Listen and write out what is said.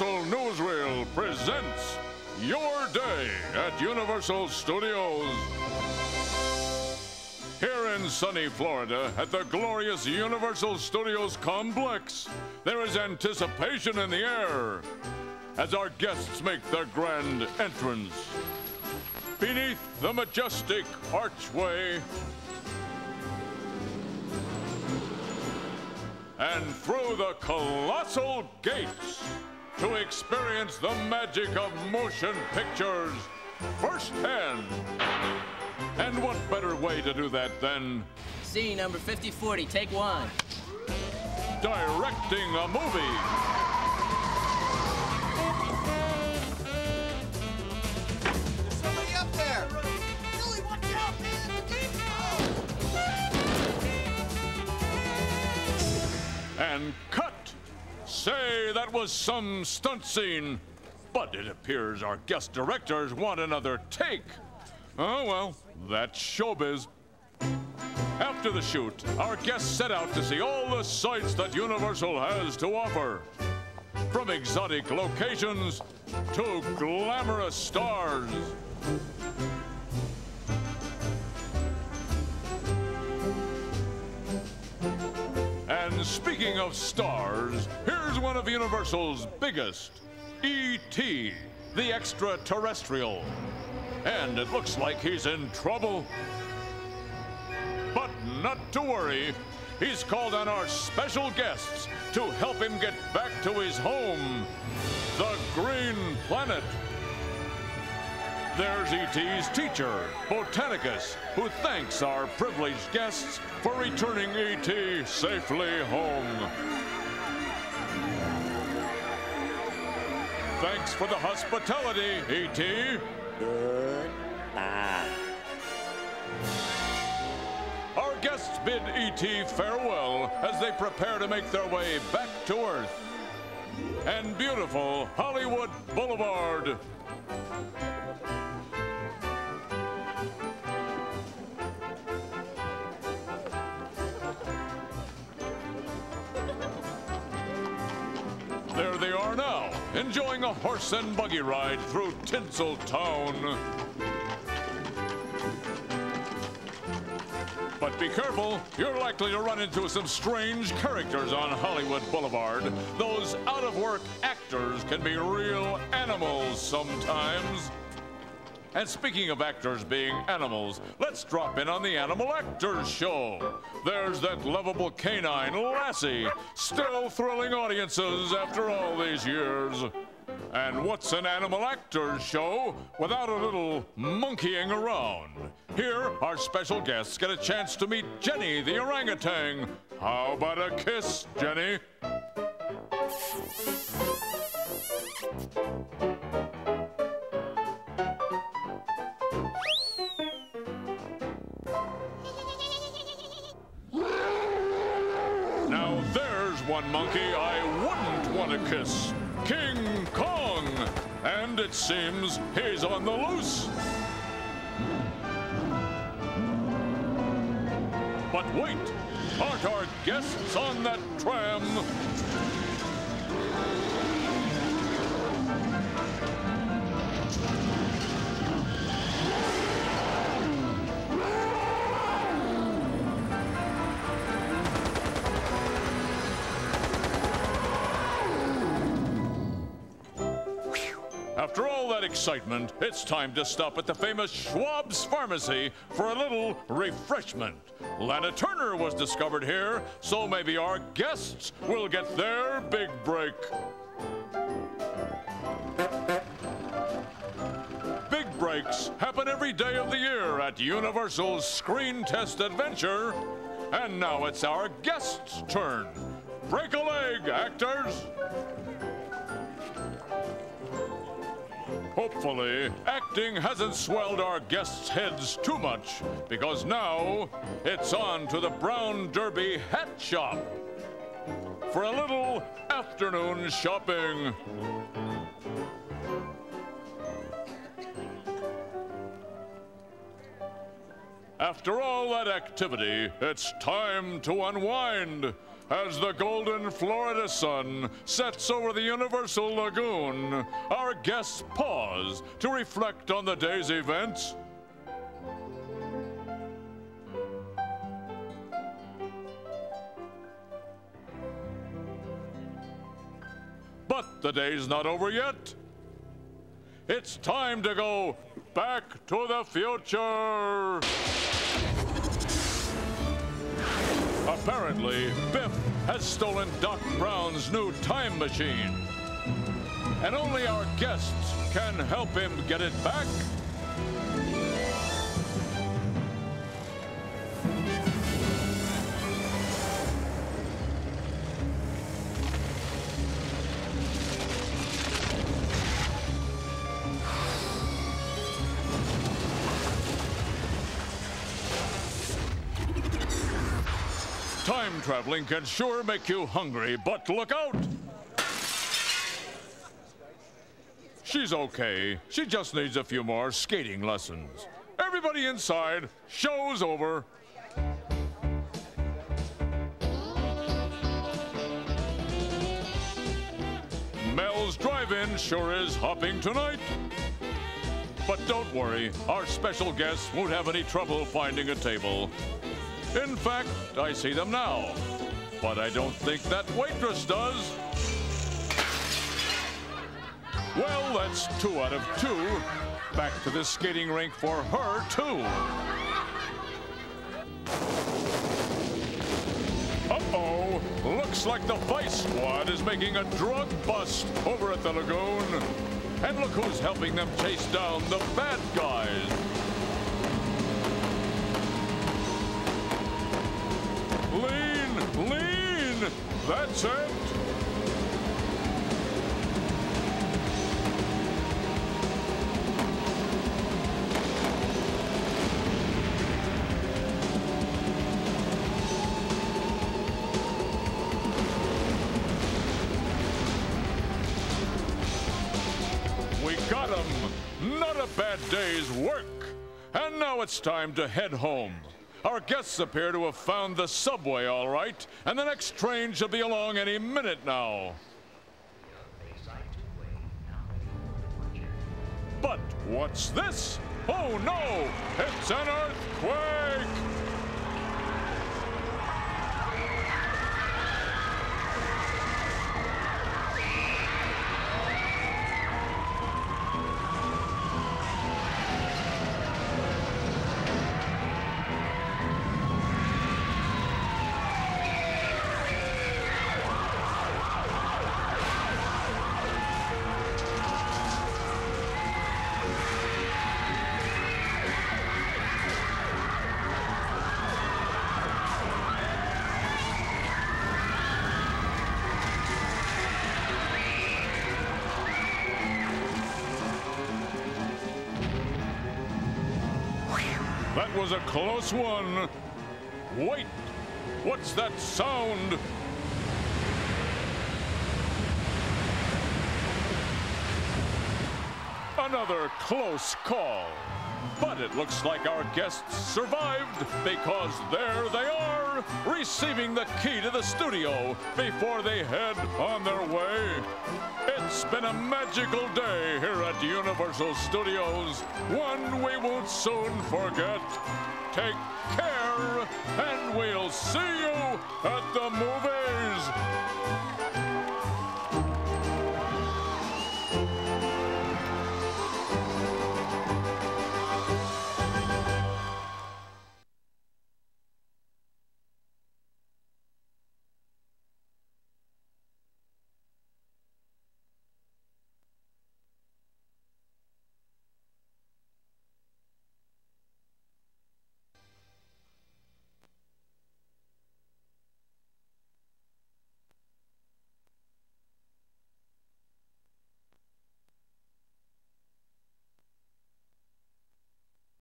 Universal Newsreel presents Your Day at Universal Studios. Here in sunny Florida at the glorious Universal Studios complex, there is anticipation in the air as our guests make their grand entrance. Beneath the majestic archway and through the colossal gates to experience the magic of motion pictures firsthand. And what better way to do that than C number 5040, take one. directing a movie? There's somebody up there! Billy, watch out, man! and cut. Say that was some stunt scene. But it appears our guest directors want another take. Oh, well, that's showbiz. After the shoot, our guests set out to see all the sights that Universal has to offer. From exotic locations to glamorous stars. And speaking of stars, here's one of Universal's biggest E.T., the extraterrestrial. And it looks like he's in trouble. But not to worry, he's called on our special guests to help him get back to his home, the Green Planet. There's E.T.'s teacher, Botanicus, who thanks our privileged guests for returning E.T. safely home. Thanks for the hospitality, E.T. Our guests bid E.T. farewell as they prepare to make their way back to Earth. And beautiful Hollywood Boulevard enjoying a horse and buggy ride through Tinsel Town. But be careful, you're likely to run into some strange characters on Hollywood Boulevard. Those out of work actors can be real animals sometimes. And speaking of actors being animals, let's drop in on the Animal Actors Show. There's that lovable canine, Lassie, still thrilling audiences after all these years. And what's an Animal Actors Show without a little monkeying around? Here, our special guests get a chance to meet Jenny the orangutan. How about a kiss, Jenny? Now there's one monkey I wouldn't want to kiss King Kong. And it seems he's on the loose. But wait, aren't our guests on that tram? That excitement, it's time to stop at the famous Schwab's Pharmacy for a little refreshment. Lana Turner was discovered here, so maybe our guests will get their big break. Big breaks happen every day of the year at Universal's Screen Test Adventure. And now it's our guests' turn. Break a leg, actors! Hopefully, acting hasn't swelled our guests' heads too much, because now it's on to the Brown Derby Hat Shop for a little afternoon shopping. After all that activity, it's time to unwind As the golden Florida sun sets over the Universal Lagoon, our guests pause to reflect on the day's events. But the day's not over yet. It's time to go back to the future. Apparently, Biff has stolen Doc Brown's new time machine. And only our guests can help him get it back. Time traveling can sure make you hungry, but look out! She's okay. She just needs a few more skating lessons. Everybody inside, show's over. Mel's Drive-In sure is hopping tonight. But don't worry, our special guests won't have any trouble finding a table. In fact, I see them now. But I don't think that waitress does. Well, that's two out of two. Back to the skating rink for her, too. Uh-oh. Looks like the Vice Squad is making a drug bust over at the lagoon. And look who's helping them chase down the bad guys. It. We got him. Not a bad day's work. And now it's time to head home. Our guests appear to have found the subway all right, and the next train should be along any minute now. But what's this? Oh no! It's an earthquake! Was a close one. Wait, what's that sound? Another close call. But it looks like our guests survived because there they are, receiving the key to the studio before they head on their way. It's been a magical day here at Universal Studios, one we won't soon forget. Take care, and we'll see you at